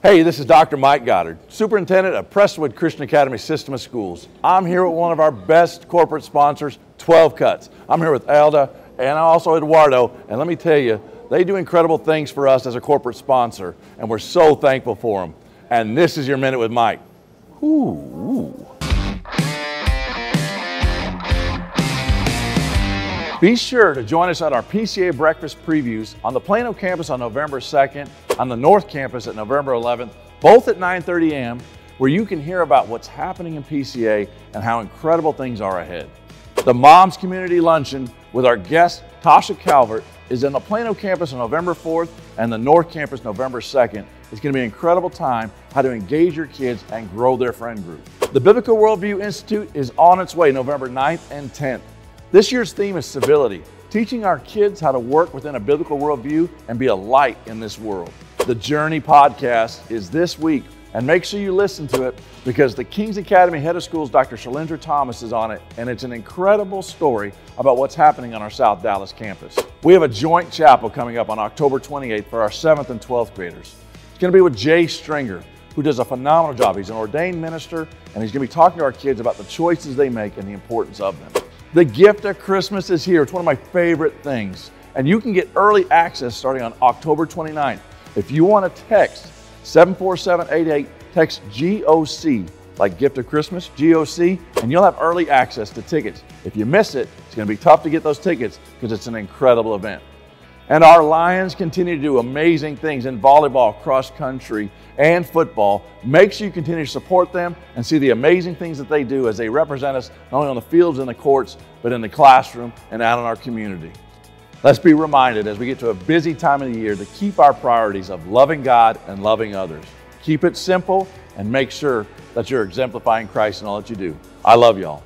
Hey, this is Dr. Mike Goddard, Superintendent of Prestonwood Christian Academy System of Schools. I'm here with one of our best corporate sponsors, 12 Cuts. I'm here with Alda and also Eduardo, and let me tell you, they do incredible things for us as a corporate sponsor, and we're so thankful for them. And this is your Minute with Mike. Ooh. Be sure to join us at our PCA breakfast previews on the Plano campus on November 2nd, on the North campus at November 11th, both at 9:30 a.m., where you can hear about what's happening in PCA and how incredible things are ahead. The Moms Community Luncheon with our guest Tasha Calvert is in the Plano campus on November 4th and the North campus November 2nd. It's going to be an incredible time how to engage your kids and grow their friend group. The Biblical Worldview Institute is on its way November 9th and 10th. This year's theme is civility, teaching our kids how to work within a biblical worldview and be a light in this world. The Journey podcast is this week, and make sure you listen to it because the King's Academy Head of Schools, Dr. Shalindra Thomas, is on it, and it's an incredible story about what's happening on our South Dallas campus. We have a joint chapel coming up on October 28th for our 7th and 12th graders. It's going to be with Jay Stringer, who does a phenomenal job. He's an ordained minister, and he's going to be talking to our kids about the choices they make and the importance of them. The gift of Christmas is here. It's one of my favorite things. And you can get early access starting on October 29th. If you want to text 74788, text GOC, like Gift of Christmas, GOC, and you'll have early access to tickets. If you miss it, it's going to be tough to get those tickets because it's an incredible event. And our Lions continue to do amazing things in volleyball, cross country, and football. Make sure you continue to support them and see the amazing things that they do as they represent us not only on the fields and the courts, but in the classroom and out in our community. Let's be reminded as we get to a busy time of the year to keep our priorities of loving God and loving others. Keep it simple and make sure that you're exemplifying Christ in all that you do. I love y'all.